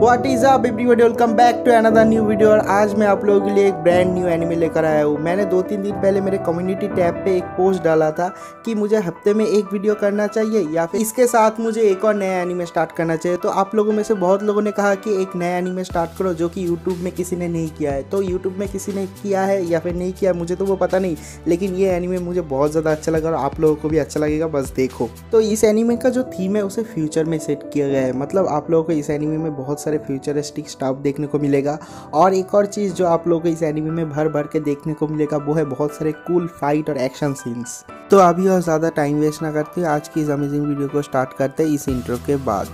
What is up everybody welcome back to another new video और आज मैं आप लोगों के लिए एक ब्रांड न्यू एनिमे लेकर आया हूँ। मैंने दो तीन दिन पहले मेरे कम्युनिटी टैब पे एक पोस्ट डाला था कि मुझे हफ़्ते में एक वीडियो करना चाहिए या फिर इसके साथ मुझे एक और नया एनिमे स्टार्ट करना चाहिए। तो आप लोगों में से बहुत लोगों ने कहा कि एक नया एनिमे स्टार्ट करो जो कि यूट्यूब में किसी ने नहीं किया है। तो यूट्यूब में किसी ने किया है या फिर नहीं किया, मुझे तो वो पता नहीं। लेकिन ये एनिमे मुझे बहुत ज़्यादा अच्छा लगा और आप लोगों को भी अच्छा लगेगा, बस देखो। तो इस एनिमे का जो थीम है, उसे फ्यूचर में सेट किया गया है। मतलब आप लोगों को इस एनिमे में बहुत सारे फ्यूचरिस्टिक स्टाफ देखने को मिलेगा और एक और चीज़ जो आप लोगों को इस एनिमे में भर भर के देखने को मिलेगा वो है बहुत सारे कूल फाइट और एक्शन सीन्स तो अभी और ज़्यादा टाइम वेस्ट ना करते आज की इस अमेजिंग वीडियो को स्टार्ट करते इस इंट्रो के बाद.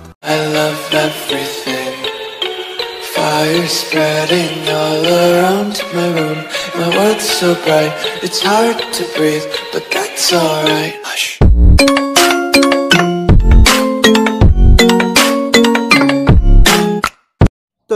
Fire spreading all around my room. My world's so bright, it's hard to breathe, but that's alright. Hush.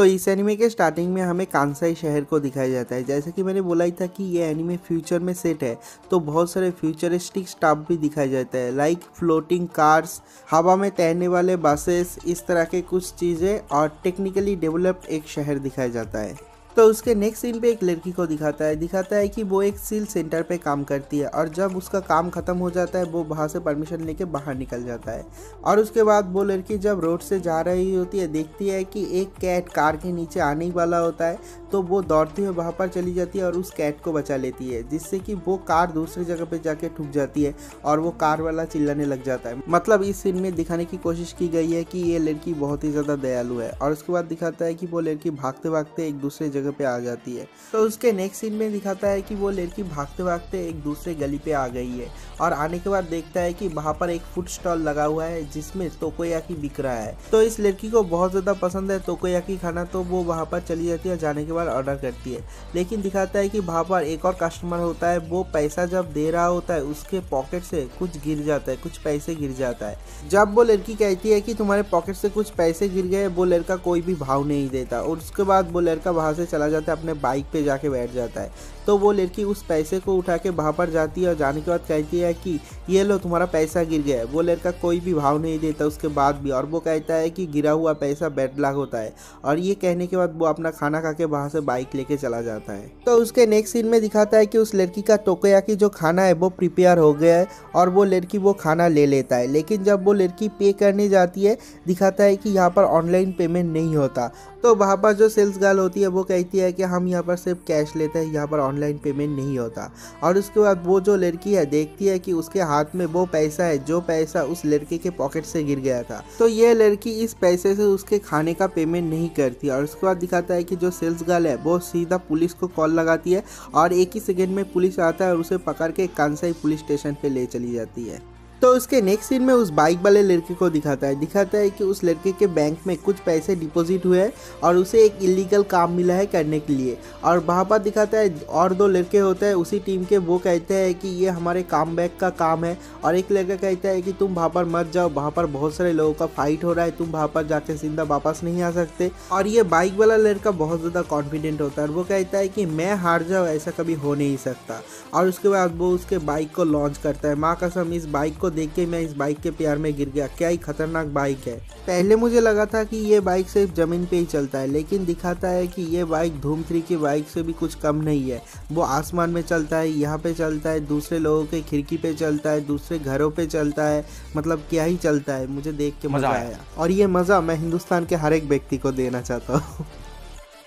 तो इस एनिमे के स्टार्टिंग में हमें कांसाई शहर को दिखाया जाता है। जैसे कि मैंने बोला ही था कि ये एनिमे फ्यूचर में सेट है तो बहुत सारे फ्यूचरिस्टिक स्टाफ भी दिखाया जाता है लाइक फ्लोटिंग कार्स हवा में तैरने वाले बसेस इस तरह के कुछ चीज़ें और टेक्निकली डेवलप्ड एक शहर दिखाया जाता है। तो उसके नेक्स्ट सीन पे एक लड़की को दिखाता है दिखाता है कि वो एक सील सेंटर पे काम करती है और जब उसका काम ख़त्म हो जाता है, वो वहाँ से परमिशन लेके बाहर निकल जाता है। और उसके बाद वो लड़की जब रोड से जा रही होती है, देखती है कि एक कैट कार के नीचे आने वाला होता है तो वो दौड़ती हुई वहाँ पर चली जाती है और उस कैट को बचा लेती है, जिससे कि वो कार दूसरी जगह पे जाके ठुक जाती है और वो कार वाला चिल्लाने लग जाता है। मतलब इस सीन में दिखाने की कोशिश की गई है कि ये लड़की बहुत ही ज़्यादा दयालु है और उसके बाद दिखाता है कि वो लड़की भागते भागते एक दूसरे जगह पे आ जाती है। तो उसके नेक्स्ट सीन में दिखाता है कि वो लड़की भागते भागते एक दूसरे गली पे आ गई है और आने के बाद देखता है कि वहाँ पर एक फ़ूड स्टॉल लगा हुआ है, जिसमें तोकोयाकी बिक रहा है। तो इस लड़की को बहुत ज़्यादा पसंद है तोकोयाकी खाना तो वो वहाँ पर चली जाती है जाने के बाद ऑर्डर करती है। लेकिन दिखाता है कि वहाँ पर एक और कस्टमर होता है, वो पैसा जब दे रहा होता है, उसके पॉकेट से कुछ गिर जाता है, कुछ पैसे गिर जाता है। जब वो लड़की कहती है कि तुम्हारे पॉकेट से कुछ पैसे गिर गए, वो लड़का कोई भी भाव नहीं देता और उसके बाद वो लड़का वहाँ से चला जाता है, अपने बाइक पे जाके बैठ जाता है। तो वो लड़की उस पैसे को उठा के वहाँ पर जाती है और जाने के बाद कहती है कि, ये लो, तुम्हारा पैसा गिर गया है। वो लड़का कोई भी भाव नहीं देता, उसके बाद भी। और वो कहता है कि गिरा हुआ पैसा बैड लक होता है। और ये कहने के बाद वो अपना खाना खा के वहाँ से बाइक लेके चला जाता है। तो उसके नेक्स्ट सीन में दिखाता है कि उस लड़की का टोकोयाकी जो खाना है, वो प्रिपेयर हो गया है और वो लड़की वो खाना ले लेता है। लेकिन जब वो लड़की पे करने जाती है, दिखाता है कि यहाँ पर ऑनलाइन पेमेंट नहीं होता। तो वहाँ पर जो सेल्स गर्ल होती है, वो कहती है कि हम यहाँ पर सिर्फ़ कैश लेते हैं, यहाँ पर ऑनलाइन पेमेंट नहीं होता। और उसके बाद वो जो लड़की है, देखती है कि उसके हाथ में वो पैसा है, जो पैसा उस लड़के के पॉकेट से गिर गया था। तो ये लड़की इस पैसे से उसके खाने का पेमेंट नहीं करती और उसके बाद दिखाता है कि जो सेल्स गर्ल है। वो सीधा पुलिस को कॉल लगाती है और एक ही सेकेंड में पुलिस आता है और उसे पकड़ के कांसाई पुलिस स्टेशन पर ले चली जाती है। तो उसके नेक्स्ट सीन में उस बाइक वाले लड़के को दिखाता है। दिखाता है कि उस लड़के के बैंक में कुछ पैसे डिपॉजिट हुए हैं और उसे एक इलीगल काम मिला है करने के लिए। और वहाँ पर दिखाता है, और दो लड़के होते हैं, उसी टीम के, वो कहते हैं कि ये हमारे काम बैक का काम है। और एक लड़का कहता है कि तुम वहाँ पर मत जाओ, वहाँ पर बहुत सारे लोगों का फाइट हो रहा है, तुम वहाँ पर जाके ज़िंदा वापस नहीं आ सकते। और ये बाइक वाला लड़का बहुत ज़्यादा कॉन्फिडेंट होता है और वो कहता है कि मैं हार जाऊँ, ऐसा कभी हो नहीं सकता। और उसके बाद वो उसके बाइक को लॉन्च करता है। माँ कसम, इस बाइक को देख के मैं इस बाइक के प्यार में गिर गया। क्या ही खतरनाक बाइक है। पहले मुझे लगा था कि ये बाइक सिर्फ़ ज़मीन पे ही चलता है लेकिन दिखाता है कि ये बाइक धूम थ्री की बाइक से भी कुछ कम नहीं है। वो आसमान में चलता है यहाँ पे चलता है दूसरे लोगों के खिड़की पे चलता है दूसरे घरों पे चलता है। मतलब क्या ही चलता है मुझे देख के मज़ा आया। और ये मज़ा मैं हिंदुस्तान के हर एक व्यक्ति को देना चाहता हूँ।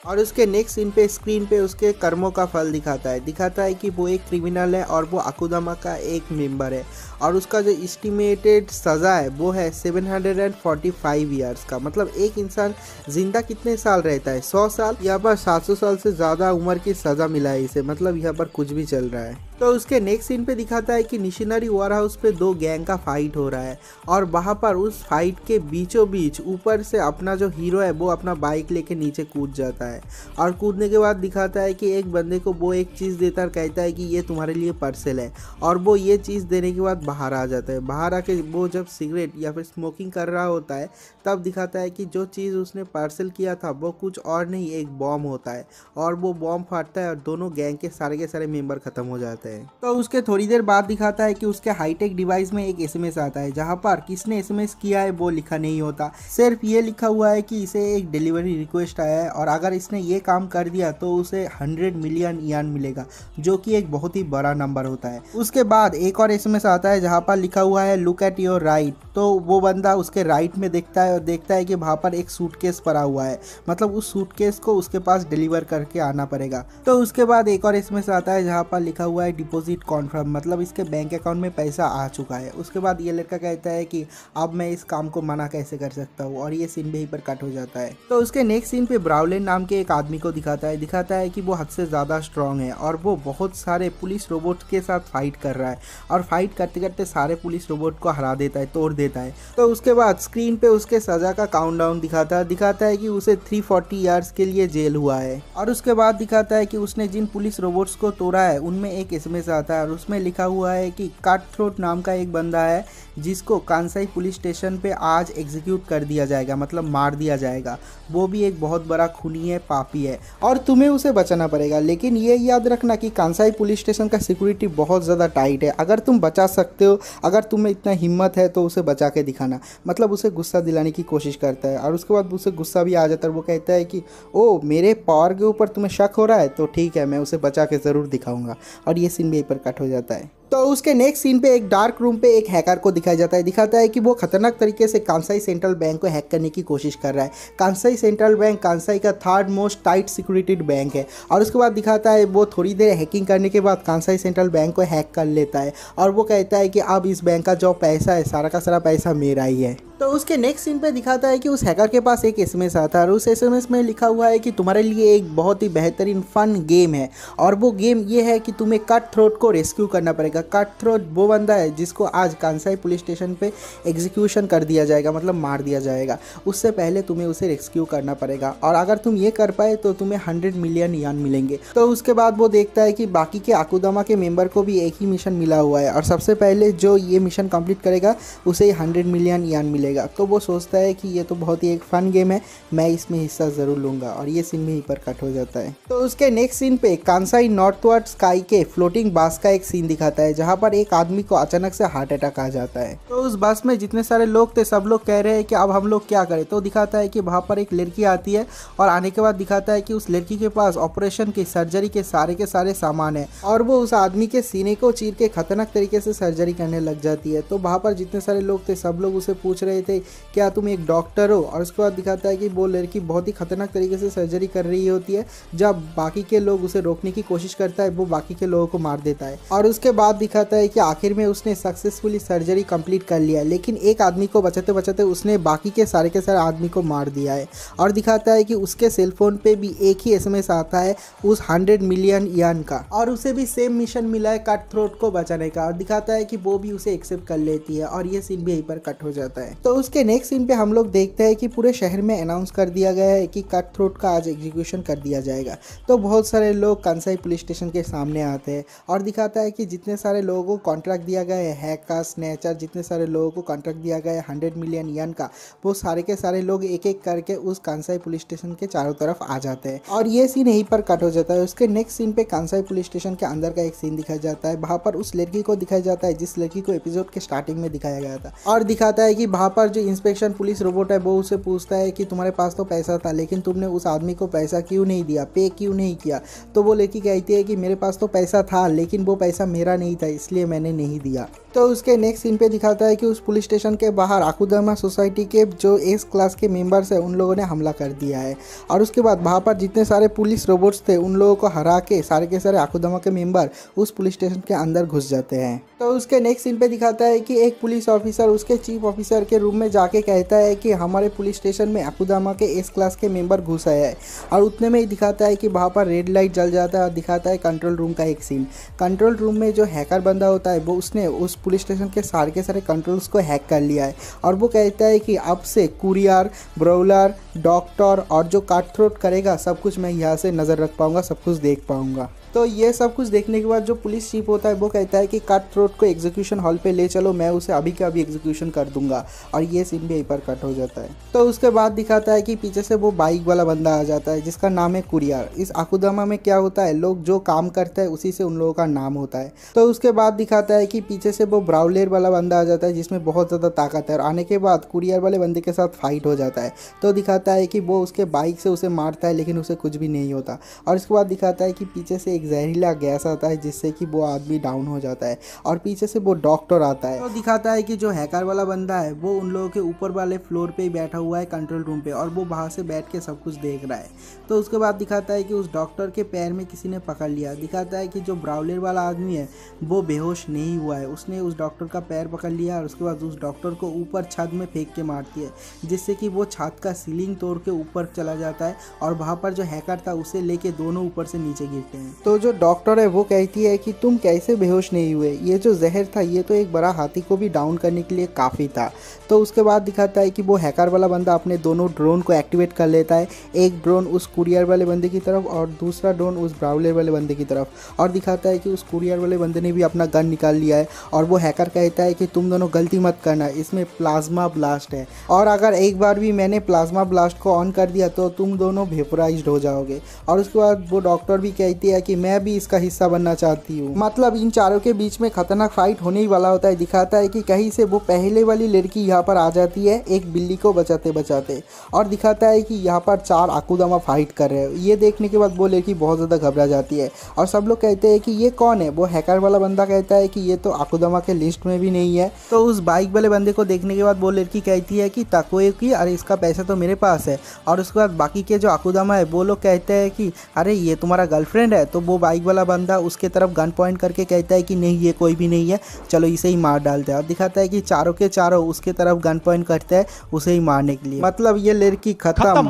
और उसके नेक्स्ट सीन पे स्क्रीन पे उसके कर्मों का फल दिखाता है। दिखाता है कि वो एक क्रिमिनल है और वो अकुदमा का एक मेंबर है। और उसका जो इस्टीमेटेड सज़ा है, वो है 745 इयर्स का। मतलब एक इंसान ज़िंदा कितने साल रहता है? 100 साल यहाँ पर 700 साल से ज़्यादा उम्र की सज़ा मिला है इसे। मतलब यहाँ पर कुछ भी चल रहा है। तो उसके नेक्स्ट सीन पे दिखाता है कि निशनरी वॉर हाउस पे दो गैंग का फाइट हो रहा है और वहाँ पर उस फाइट के बीचों बीच ऊपर से अपना जो हीरो है, वो अपना बाइक लेके नीचे कूद जाता है। और कूदने के बाद दिखाता है कि एक बंदे को वो एक चीज़ देता है कहता है कि ये तुम्हारे लिए पार्सल है। और वो ये चीज़ देने के बाद बाहर आ जाता है। बाहर आके वो जब सिगरेट या फिर स्मोकिंग कर रहा होता है, तब दिखाता है कि जो चीज़ उसने पार्सल किया था, वो कुछ और नहीं, एक बॉम्ब होता है। और वो बॉम्ब फाटता है और दोनों गैंग के सारे के सारे मेंबर ख़त्म हो जाते हैं। जाते हैं। तो उसके थोड़ी देर बाद दिखाता है कि उसके हाईटेक डिवाइस में एक एसएमएस आता है, जहाँ पर किसने एसएमएस किया है वो लिखा नहीं होता। सिर्फ़ ये लिखा हुआ है कि इसे एक डिलीवरी रिक्वेस्ट आया है और अगर इसने ये काम कर दिया तो उसे हंड्रेड मिलियन यान मिलेगा, जो कि एक बहुत ही बड़ा नंबर होता है। उसके बाद एक और एसएमएस आता है, जहाँ पर लिखा हुआ है, लुक एट योर राइट। तो वो बंदा उसके राइट में देखता है और देखता है कि वहाँ पर एक सूटकेस पड़ा हुआ है। मतलब उस सूटकेस को उसके पास डिलीवर करके आना पड़ेगा। तो उसके बाद एक और एसएमएस आता है जहाँ पर लिखा हुआ है डिपॉजिट कॉन्फर्म मतलब इसके बैंक अकाउंट में पैसा आ चुका है। उसके बाद ये लड़का कहता है कि अब मैं इस काम को मना कैसे कर सकता हूँ? और ये सीन भी पर कट हो जाता है। तो उसके नेक्स्ट सीन पे ब्राउलेन नाम के एक आदमी को दिखाता है। दिखाता है कि वो हद से ज़्यादा स्ट्रांग है और वो बहुत सारे पुलिस रोबोट के साथ फाइट कर रहा है। और फाइट करते करते सारे पुलिस रोबोट को हरा देता है, तोड़ है। तो उसके बाद स्क्रीन पे उसके सजा का काउंटडाउन दिखाता है। दिखाता है कि उसे 340 फोर्टी ईयर्स के लिए जेल हुआ है। और उसके बाद दिखाता है कि उसने जिन पुलिस रोबोट्स को तोड़ा है, उनमें एक एसएमएस आता है और उसमें लिखा हुआ है कि काट थ्रोट नाम का एक बंदा है, जिसको कांसाई पुलिस स्टेशन पे आज एग्जीक्यूट कर दिया जाएगा मतलब मार दिया जाएगा। वो भी एक बहुत बड़ा खूनी है, पापी है। और तुम्हें उसे बचाना पड़ेगा, लेकिन ये याद रखना कि कांसाई पुलिस स्टेशन का सिक्योरिटी बहुत ज़्यादा टाइट है। अगर तुम बचा सकते हो, अगर तुम्हें इतना हिम्मत है तो उसे बचा के दिखाना। मतलब उसे गुस्सा दिलाने की कोशिश करता है। और उसके बाद उसे गुस्सा भी आ जाता है वो कहता है कि, ओ, मेरे पावर के ऊपर तुम्हें शक हो रहा है? तो ठीक है, मैं उसे बचा के ज़रूर दिखाऊँगा। और ये सीन भी पर कट हो जाता है। तो उसके नेक्स्ट सीन पे एक डार्क रूम पे एक हैकर को दिखाया जाता है। दिखाता है कि वो खतरनाक तरीके से कांसाई सेंट्रल बैंक को हैक करने की कोशिश कर रहा है। कांसाई सेंट्रल बैंक कांसाई का third most tight secured bank है। और उसके बाद दिखाता है वो थोड़ी देर हैकिंग करने के बाद कांसाई सेंट्रल बैंक को हैक कर लेता है। और वो कहता है कि अब इस बैंक का जो पैसा है, सारा का सारा पैसा मेरा ही है। तो उसके नेक्स्ट सीन पे दिखाता है कि उस हैकर के पास एक एसएमएस आता है और उस एसएमएस में लिखा हुआ है कि तुम्हारे लिए एक बहुत ही बेहतरीन फन गेम है और वो गेम ये है कि तुम्हें कट थ्रोट को रेस्क्यू करना पड़ेगा। कट थ्रोट वो बंदा है जिसको आज कांसाई पुलिस स्टेशन पे एग्जीक्यूशन कर दिया जाएगा मतलब मार दिया जाएगा। उससे पहले तुम्हें उसे रेस्क्यू करना पड़ेगा और अगर तुम ये कर पाए तो तुम्हें हंड्रेड मिलियन यान मिलेंगे। तो उसके बाद वो देखता है कि बाकी के आकुदामा के मेंबर को भी एक ही मिशन मिला हुआ है और सबसे पहले जो ये मिशन कंप्लीट करेगा, उसे हंड्रेड मिलियन यान मिलेगा। तो वो सोचता है कि ये तो बहुत ही एक फन गेम है, मैं इसमें हिस्सा ज़रूर लूँगा और ये सीन भी यहीं पर कट हो जाता है। तो उसके नेक्स्ट सीन पे कांसाई नॉर्थ वर्ड स्काई के फ्लोटिंग बस का एक सीन दिखाता है, जहाँ पर एक आदमी को अचानक से हार्ट अटैक आ जाता है। तो उस बस में जितने सारे लोग थे, सब लोग कह रहे हैं कि अब हम लोग क्या करें? तो दिखाता है कि वहाँ पर एक लड़की आती है और आने के बाद दिखाता है कि उस लड़की के पास ऑपरेशन की सर्जरी के सारे के सारे सामान है और वो उस आदमी के सीने को चीर के खतरनाक तरीके से सर्जरी करने लग जाती है। तो वहाँ पर जितने सारे लोग थे, सब लोग उसे पूछ रहे थे, क्या तुम एक डॉक्टर हो? और उसके बाद दिखाता है कि वो लड़की बहुत ही खतरनाक तरीके से सर्जरी कर रही होती है। जब बाकी के लोग उसे रोकने की कोशिश करता है, वो बाकी के लोगों को मार देता है। और उसके बाद दिखाता है कि आखिर में उसने सक्सेसफुली सर्जरी कंप्लीट कर लिया, लेकिन एक आदमी को बचाते बचाते उसने बाकी के सारे के सारे आदमी को मार दिया है। और दिखाता है कि उसके सेलफोन पे भी एक ही एसएमएस आता है, उस हंड्रेड मिलियन यान का। और उसे भी सेम मिशन मिला है कट थ्रोट को बचाने का। और दिखाता है कि वो भी उसे एक्सेप्ट कर लेती है, और ये सीन भी यहीं पर कट हो जाता है। तो उसके नेक्स्ट सीन पे हम लोग देखते हैं कि पूरे शहर में अनाउंस कर दिया गया है कि कट थ्रोट का आज एग्जीक्यूशन कर दिया जाएगा। तो बहुत सारे लोग कंसाई पुलिस स्टेशन के सामने आते हैं और दिखाता है कि जितने सारे लोगों को कॉन्ट्रैक्ट दिया गया है हैक का स्नैचर जितने सारे लोगों को कॉन्ट्रैक्ट दिया गया है हंड्रेड मिलियन यन का, वो सारे के सारे लोग एक एक करके उस कांसाई पुलिस स्टेशन के चारों तरफ़ आ जाते हैं। और ये सीन यहीं पर कट हो जाता है। उसके नेक्स्ट सीन पे कांसाई पुलिस स्टेशन के अंदर का एक सीन दिखाया जाता है। वहाँ पर उस लड़की को दिखाया जाता है, जिस लड़की को एपिसोड के स्टार्टिंग में दिखाया गया था। और दिखाता है कि वहाँ पर जो इंस्पेक्शन पुलिस रोबोट है, वो उसे पूछता है कि तुम्हारे पास तो पैसा था, लेकिन तुमने उस आदमी को पैसा क्यों नहीं दिया पे क्यों नहीं किया? तो वो लड़की कहती है कि मेरे पास तो पैसा था, लेकिन वो पैसा मेरा नहीं था, इसलिए मैंने नहीं दिया। तो उसके नेक्स्ट सीन पे दिखाता है कि उस पुलिस स्टेशन के बाहर आकुदमा सोसाइटी के जो एस क्लास के मेंबर्स हैं, उन लोगों ने हमला कर दिया है। और उसके बाद वहाँ पर जितने सारे पुलिस रोबोट्स थे, उन लोगों को हरा के सारे के सारे आकुदमा के मेंबर उस पुलिस स्टेशन के अंदर घुस जाते हैं। तो उसके नेक्स्ट सीन पे दिखाता है कि एक पुलिस ऑफिसर उसके चीफ ऑफिसर के रूम में जाके कहता है कि हमारे पुलिस स्टेशन में अकुदामा के एस क्लास के मेंबर घुस आए हैं। और उतने में ही दिखाता है कि वहाँ पर रेड लाइट जल जाता है और दिखाता है कंट्रोल रूम का एक सीन कंट्रोल रूम में जो हैकर बंदा होता है, वो उसने उस पुलिस स्टेशन के सारे के सारे कंट्रोल्स को हैक कर लिया है। और वो कहता है कि अब से कुरियर ब्रोलर डॉक्टर और जो काट थ्रोट करेगा, सब कुछ मैं यहाँ से नज़र रख पाऊँगा, सब कुछ देख पाऊँगा। तो ये सब कुछ देखने के बाद जो पुलिस चीफ होता है, वो कहता है कि कट थ्रोट को एग्जीक्यूशन हॉल पे ले चलो, मैं उसे अभी के अभी एग्जीक्यूशन कर दूँगा और ये सीन भी यहीं पर कट हो जाता है। तो उसके बाद दिखाता है कि पीछे से वो बाइक वाला बंदा आ जाता है, जिसका नाम है कुरियर। इस आकुदामा में क्या होता है, लोग जो काम करते हैं, उसी से उन लोगों का नाम होता है। तो उसके बाद दिखाता है कि पीछे से वो ब्राउलेर वाला बंदा आ जाता है, जिसमें बहुत ज़्यादा ताकत है और आने के बाद कुरियर वाले बंदे के साथ फाइट हो जाता है। तो दिखाता है कि वो उसके बाइक से उसे मारता है, लेकिन उसे कुछ भी नहीं होता। और इसके बाद दिखाता है कि पीछे से एक जहरीला गैस आता है जिससे कि वो आदमी डाउन हो जाता है और पीछे से वो डॉक्टर आता है। तो दिखाता है कि जो हैकर वाला बंदा है, वो उन लोगों के ऊपर वाले फ्लोर पे ही बैठा हुआ है कंट्रोल रूम पे और वो बाहर से बैठ के सब कुछ देख रहा है। तो उसके बाद दिखाता है कि उस डॉक्टर के पैर में किसी ने पकड़ लिया। दिखाता है कि जो ब्राउलर वाला आदमी है, वो बेहोश नहीं हुआ है। उसने उस डॉक्टर का पैर पकड़ लिया और उसके बाद उस डॉक्टर को ऊपर छत में फेंक के मारती है, जिससे कि वो छत का सीलिंग तोड़ के ऊपर चला जाता है और वहाँ पर जो हैकर था, उसे लेके दोनों ऊपर से नीचे गिरते हैं। तो जो डॉक्टर है वो कहती है कि तुम कैसे बेहोश नहीं हुए? ये जो जहर था, ये तो एक बड़ा हाथी को भी डाउन करने के लिए काफ़ी था। तो उसके बाद दिखाता है कि वो हैकर वाला बंदा अपने दोनों ड्रोन को एक्टिवेट कर लेता है। एक ड्रोन उस कुरियर वाले बंदे की तरफ़ और दूसरा ड्रोन उस ब्राउलर वाले बंदे की तरफ़। और दिखाता है कि उस कुरियर वाले बंदे ने भी अपना गन निकाल लिया है और वो हैकर कहता है कि तुम दोनों गलती मत करना, इसमें प्लाज्मा ब्लास्ट है। और अगर एक बार भी मैंने प्लाज्मा ब्लास्ट को ऑन कर दिया तो तुम दोनों वेपराइज हो जाओगे। और उसके बाद वो डॉक्टर भी कहती है कि मैं भी इसका हिस्सा बनना चाहती हूँ। मतलब इन चारों के बीच में खतरनाक फाइट होने ही वाला होता है। दिखाता है कि कहीं से वो पहले वाली लड़की यहाँ पर आ जाती है, एक बिल्ली को बचाते बचाते। और दिखाता है कि यहाँ पर चार आकुदामा फाइट कर रहे हैं। ये देखने के बाद वो लड़की बहुत ज़्यादा घबरा जाती है। और सब लोग कहते हैं कि ये कौन है? वो हैकर वाला बंदा कहता है कि ये तो आकुदामा के लिस्ट में भी नहीं है। तो उस बाइक वाले बंदे को देखने के बाद वो लड़की कहती है कि, तकोए की, अरे इसका पैसा तो मेरे पास है। और उसके बाद बाकी के जो आकुदामा है, वो लोग कहते हैं कि, अरे ये तुम्हारा गर्लफ्रेंड है तो वो बाइक वाला बंदा उसके तरफ़ गन पॉइंट करके कहता है कि नहीं, ये कोई भी नहीं है। चलो इसे ही मार डालते हैं। और दिखाता है कि चारों के चारों उसके तरफ़ गन पॉइंट करते हैं, उसे ही मारने के लिए। मतलब ये लड़की खत्म।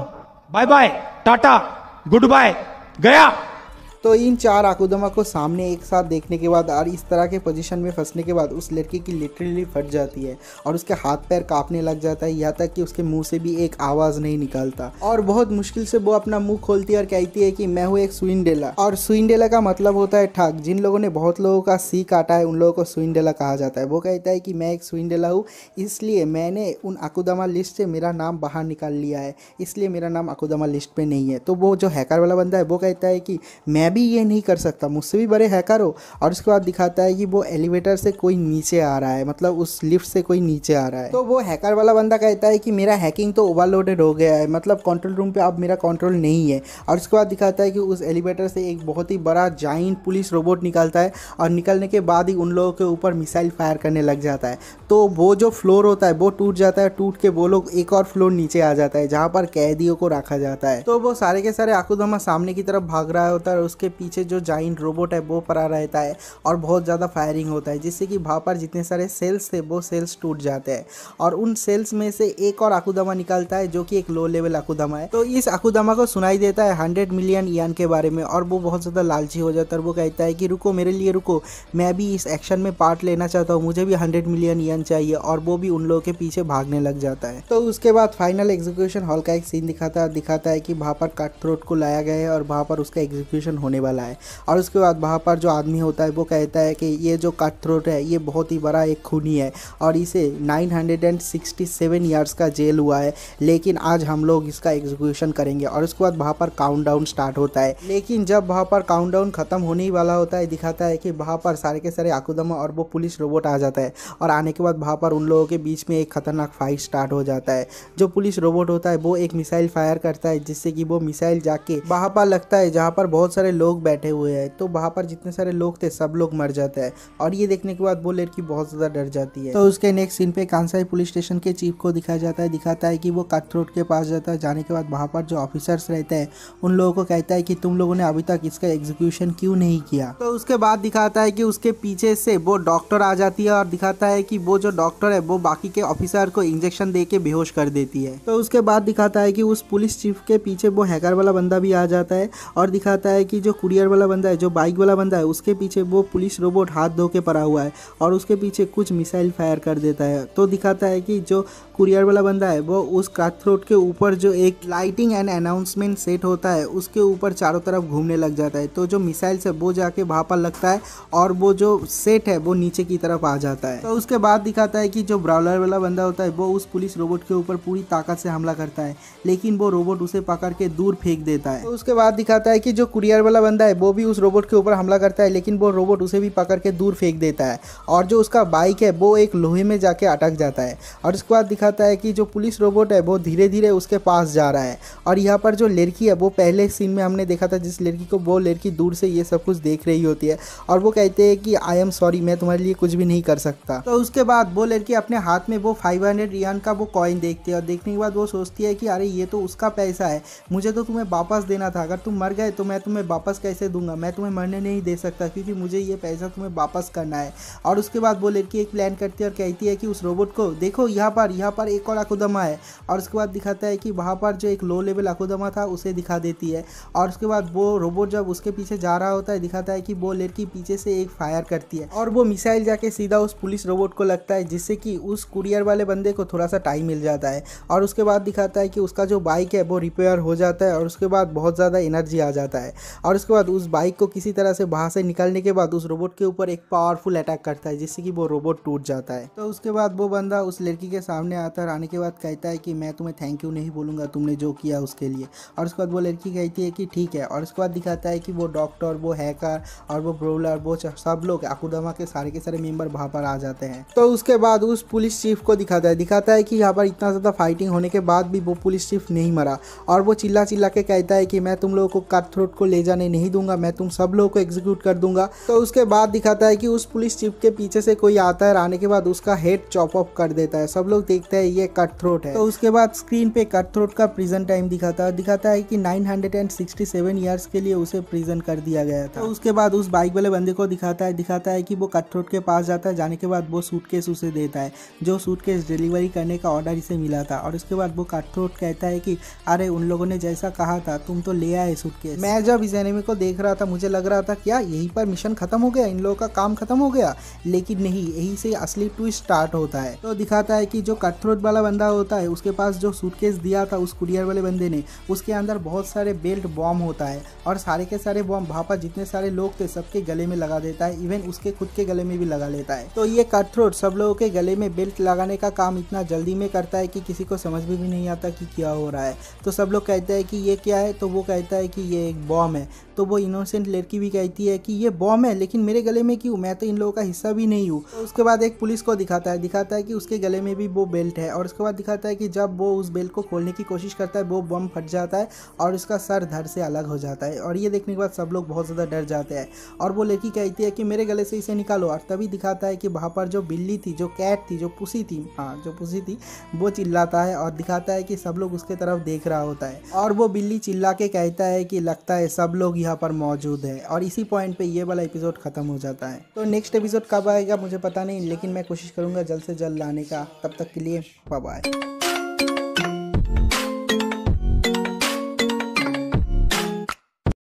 Bye bye tata goodbye गया। तो इन चार आकुदमा को सामने एक साथ देखने के बाद और इस तरह के पोजीशन में फंसने के बाद उस लड़की की लिटरली फट जाती है और उसके हाथ पैर कांपने लग जाता है यहाँ तक कि उसके मुँह से भी एक आवाज़ नहीं निकलता। और बहुत मुश्किल से वो अपना मुँह खोलती है और कहती है कि मैं हूँ एक सुइंडेला। और सुइंडेला का मतलब होता है ठग, जिन लोगों ने बहुत लोगों का सी काटा है, उन लोगों को सुइंडेला कहा जाता है। वो कहता है कि मैं एक सुइंडेला हूँ, इसलिए मैंने उन अकुदमा लिस्ट से मेरा नाम बाहर निकाल लिया है, इसलिए मेरा नाम अकुदमा लिस्ट पे नहीं है। तो वो जो हैकर वाला बंदा है, वो कहता है कि मैं भी ये नहीं कर सकता। मुझसे भी बड़े हैकर हो और उसके बाद दिखाता है कि वो एलिवेटर से कोई नीचे आ रहा है मतलब उस लिफ्ट से कोई नीचे आ रहा है। तो वो हैकर वाला बंदा कहता है कि मेरा हैकिंग तो ओवरलोडेड हो गया है मतलब कंट्रोल रूम पे अब मेरा कंट्रोल नहीं है। और उसके बाद दिखाता है कि उस एलिवेटर से एक बहुत ही बड़ा जाइंट पुलिस रोबोट निकलता है और निकलने के बाद ही उन लोगों के ऊपर मिसाइल फायर करने लग जाता है। तो वो जो फ्लोर होता है, वो टूट जाता है, टूट के वो लोग एक और फ्लोर नीचे आ जाता है, जहाँ पर कैदियों को रखा जाता है। तो वो सारे के सारे आकुदमा सामने की तरफ़ भाग रहा होता है उसके पीछे जो जाइंट रोबोट है, वो पड़ा रहता है और बहुत ज़्यादा फायरिंग होता है। जिससे कि वहाँ पर जितने सारे सेल्स थे, वो सेल्स टूट जाते हैं। और उन सेल्स में से एक और आकुदमा निकलता है, जो कि एक लो लेवल आकुदमा है। तो इस आकुदमा को सुनाई देता है हंड्रेड मिलियन यान के बारे में और वो बहुत ज़्यादा लालची हो जाता है वो कहता है कि, रुको, मेरे लिए रुको। मैं भी इस एक्शन में पार्ट लेना चाहता हूँ। मुझे भी हंड्रेड मिलियन यान चाहिए और वो भी उन लोगों के पीछे भागने लग जाता है। तो उसके बाद फाइनल एग्जीक्यूशन हॉल का एक सीन दिखाता है दिखाता है कि वहाँ पर कट थ्रोट को लाया गया है और वहाँ पर उसका एग्जीक्यूशन होने वाला है। और उसके बाद वहाँ पर जो आदमी होता है, वो कहता है कि ये जो कट थ्रोट है, ये बहुत ही बड़ा एक खूनी है और इसे 967 ईयर्स का जेल हुआ है। लेकिन आज हम लोग इसका एग्जीक्यूशन करेंगे और उसके बाद वहाँ पर काउंटडाउन स्टार्ट होता है। लेकिन जब वहाँ पर काउंटडाउन खत्म होने ही वाला होता है, दिखाता है कि वहाँ पर सारे के सारे आकुदमा और वो पुलिस रोबोट आ जाता है और आने के बाद वहाँ पर उन लोगों के बीच में एक खतरनाक फाइट स्टार्ट हो जाता है। जो पुलिस रोबोट होता है, वो एक मिसाइल फायर करता है, जिससे कि वो मिसाइल जाके वहाँ पर लगता है, जहाँ पर बहुत सारे लोग बैठे हुए हैं तो वहाँ पर जितने सारे लोग थे, सब लोग मर जाते हैं। और ये देखने के बाद वो लड़की बहुत ज़्यादा डर जाती है। तो उसके नेक्स्ट सीन पे कांसाई पुलिस स्टेशन के चीफ को दिखाया जाता है, दिखाता है कि वो कट रोड के पास जाता है। जाने के बाद वहाँ पर जो ऑफिसर्स रहते हैं, उन लोगों को कहता है कि तुम लोगों ने अभी तक इसका एग्जीक्यूशन क्यों नहीं किया? तो उसके बाद दिखाता है कि उसके पीछे से वो डॉक्टर आ जाती है और दिखाता है कि वो जो डॉक्टर है, वो बाकी के ऑफिसर को इंजेक्शन दे के बेहोश कर देती है। तो उसके बाद दिखाता है कि उस पुलिस चीफ के पीछे वो हैकर वाला बंदा भी आ जाता है और दिखाता है कि जो कुरियर वाला बंदा है, जो बाइक वाला बंदा है, उसके पीछे वो पुलिस रोबोट हाथ धो के पड़ा हुआ है और उसके पीछे कुछ मिसाइल फायर कर देता है। तो दिखाता है कि जो कुरियर वाला बंदा है, वो उस काथरोड के ऊपर जो एक लाइटिंग एंड अनाउंसमेंट सेट होता है, उसके ऊपर चारों तरफ़ घूमने लग जाता है। तो जो मिसाइल से वो जाके वहाँ पर लगता है और वो जो सेट है, वो नीचे की तरफ़ आ जाता है। तो उसके बाद दिखाता है कि जो ब्राउलर वाला बंदा होता है, वो उस पुलिस रोबोट के ऊपर पूरी ताकत से हमला करता है, लेकिन वो रोबोट उसे पकड़ के दूर फेंक देता है। तो उसके बाद दिखाता है कि जो कुरियर वाला बंदा है, वो भी उस रोबोट के ऊपर हमला करता है, लेकिन वो रोबोट उसे भी पकड़ के दूर फेंक देता है। और जो उसका बाइक है, वो एक लोहे में जाके अटक जाता है। और उसके बाद दिखाता है कि जो पुलिस रोबोट है, वो धीरे धीरे उसके पास जा रहा है। और यहाँ पर जो लड़की है, वो पहले सीन में हमने देखा था, जिस लड़की को, वो लड़की दूर से ये सब कुछ देख रही होती है। और वो कहते हैं कि आई एम सॉरी मैं तुम्हारे लिए कुछ भी नहीं कर सकता। तो उसके बाद वो लड़की अपने हाथ में वो फाइव हंड्रेड रियान का वो कॉइन देखती है। और देखने के बाद वो सोचती है कि, अरे, ये तो उसका पैसा है। मुझे तो तुम्हें वापस देना था। अगर तुम मर गए तो मैं तुम्हें वापस कैसे दूँगा? मैं तुम्हें मरने नहीं दे सकता, क्योंकि मुझे ये पैसा तुम्हें वापस करना है। और उसके बाद वो लड़की एक प्लान करती है और कहती है कि उस रोबोट को, देखो, यहाँ पर यहाँ पर एक और अकुदमा है। और उसके बाद दिखाता है कि वहाँ पर जो एक लो लेवल अकुदमा था, उसे दिखा देती है। और उसके बाद वो रोबोट जब उसके पीछे जा रहा होता है, दिखाता है कि वो लड़की पीछे से एक फायर करती है। और वो मिसाइल जाके सीधा उस पुलिस रोबोट को लगता है, जिससे कि उस कुरियर वाले बंदे को थोड़ा सा टाइम मिल जाता है। और उसके बाद दिखाता है कि उसका जो बाइक है, वो रिपेयर हो जाता है और उसके बाद बहुत ज़्यादा एनर्जी आ जाता है। और उसके बाद उस बाइक को किसी तरह से वहाँ से निकालने के बाद उस रोबोट के ऊपर एक पावरफुल अटैक करता है, जिससे कि वो रोबोट टूट जाता है। तो उसके बाद वो बंदा उस लड़की के सामने आता है और आने के बाद कहता है कि मैं तुम्हें थैंक यू नहीं बोलूँगा, तुमने जो किया उसके लिए। और उसके बाद वो लड़की कहती है कि ठीक है। और उसके बाद दिखाता है कि वो डॉक्टर वो हैकर और वो ब्रोलर वो सब लोग अकुदमा के सारे के सारे मेंबर वहाँ पर आ जाते हैं। तो उसके बाद उस पुलिस चीफ को दिखाता है। दिखाता है कि यहाँ पर इतना ज़्यादा फाइटिंग होने के बाद भी वो पुलिस चीफ नहीं मरा। और वो चिल्ला चिल्ला के कहता है कि मैं तुम लोगों को कट थ्रोट को ले जाने नहीं दूँगा, मैं तुम सब लोगों को एग्जीक्यूट कर दूँगा। तो उसके बाद दिखाता है कि उस पुलिस चीफ के पीछे से कोई आता है आने के बाद उसका हेड चॉप ऑफ़ कर देता है। सब लोग देखते हैं, ये कट थ्रोट है। तो उसके बाद स्क्रीन पे कट थ्रोट का प्रिजन टाइम दिखाता है। दिखाता है कि 967 इयर्स के लिए उसे प्रिजन कर दिया गया था। तो उसके बाद उस बाइक वाले बंदे को दिखाता है। दिखाता है कि वो कट थ्रोट के पास जाता है। जाने के बाद वो सूटकेस उसे देता है। जो सूटकेस डिलीवरी करने का ऑर्डर इसे मिला था। और उसके बाद वो कट थ्रोट कहता है कि, अरे, उन लोगों ने जैसा कहा था, तुम तो ले आए सूटकेस मैं जब इस को देख रहा था, मुझे लग रहा था क्या यहीं पर मिशन खत्म हो गया, इन लोगों का काम खत्म हो गया। लेकिन नहीं, यही से असली ट्विस्ट स्टार्ट होता है। तो दिखाता है कि जो कटथ्रोट वाला बंदा होता है, उसके पास जो सूटकेस दिया था उस कुरियर वाले बंदे ने, उसके अंदर बहुत सारे बेल्ट बॉम्ब होता है और सारे के सारे बॉम्ब पर जितने सारे लोग थे, सबके गले में लगा देता है इवन उसके खुद के गले में भी लगा लेता है। तो ये कटथ्रोट सब लोगों के गले में बेल्ट लगाने का काम इतना जल्दी में करता है कि किसी को समझ में भी नहीं आता कि क्या हो रहा है। तो सब लोग कहते हैं कि ये क्या है तो वो कहता है कि ये एक बॉम्ब है। तो वो इनोसेंट लड़की भी कहती है कि ये बॉम्ब है, लेकिन मेरे गले में क्यों? मैं तो इन लोगों का हिस्सा भी नहीं हूँ। तो उसके बाद एक पुलिस को दिखाता है दिखाता है कि उसके गले में भी वो बेल्ट है और उसके बाद दिखाता है कि जब वो उस बेल्ट को खोलने की कोशिश करता है, वो बम फट जाता है और उसका सर धड़ से अलग हो जाता है। और ये देखने के बाद सब लोग बहुत ज़्यादा डर जाते हैं। और वो लड़की कहती है कि मेरे गले से इसे निकालो। और तभी दिखाता है कि वहाँ पर जो बिल्ली थी, जो कैट थी, जो पुसी थी हाँ जो पुसी थी, वो चिल्लाता है और दिखाता है कि सब लोग उसके तरफ़ देख रहा होता है। और वो बिल्ली चिल्ला के कहता है कि लगता है सब लोग यहाँ पर मौजूद है और इसी पॉइंट पे ये वाला एपिसोड खत्म हो जाता है। तो नेक्स्ट एपिसोड कब आएगा मुझे पता नहीं, लेकिन मैं कोशिश करूँगा जल्द से जल्द लाने का। तब तक के लिए बाय